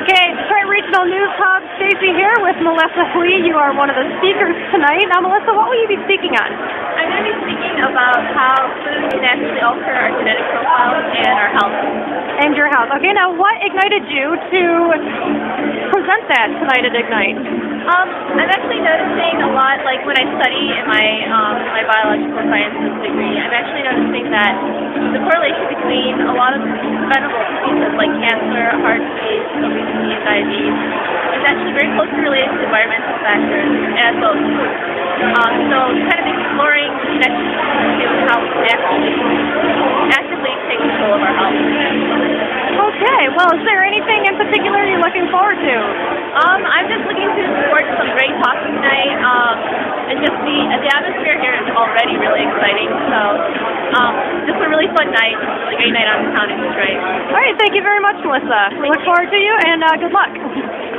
Okay, Detroit Regional News Hub, Stacy here with Melissa Hui. You are one of the speakers tonight. Now, Melissa, what will you be speaking on? I'm going to be speaking about how food can actually alter our genetic profile and our health. And your health. Okay, now what ignited you to present that tonight at Ignite? Um, I'm actually noticing a lot, like when I study in my um, my biological sciences degree, I'm actually noticing that the correlation between a lot of preventable diseases like cancer, heart disease, diabetes is actually very closely related to environmental factors as well as food. Um, so kind of exploring the connection to how we actually actively take control of our health. Okay, well, is there anything in particular you're looking forward to? Um, I'm just looking to support some great talks tonight, um, and just the the atmosphere here is already really exciting. So, um, just a really fun night, a great night out in town in Detroit. All right, thank you very much, Melissa. We look forward to you, and uh, good luck.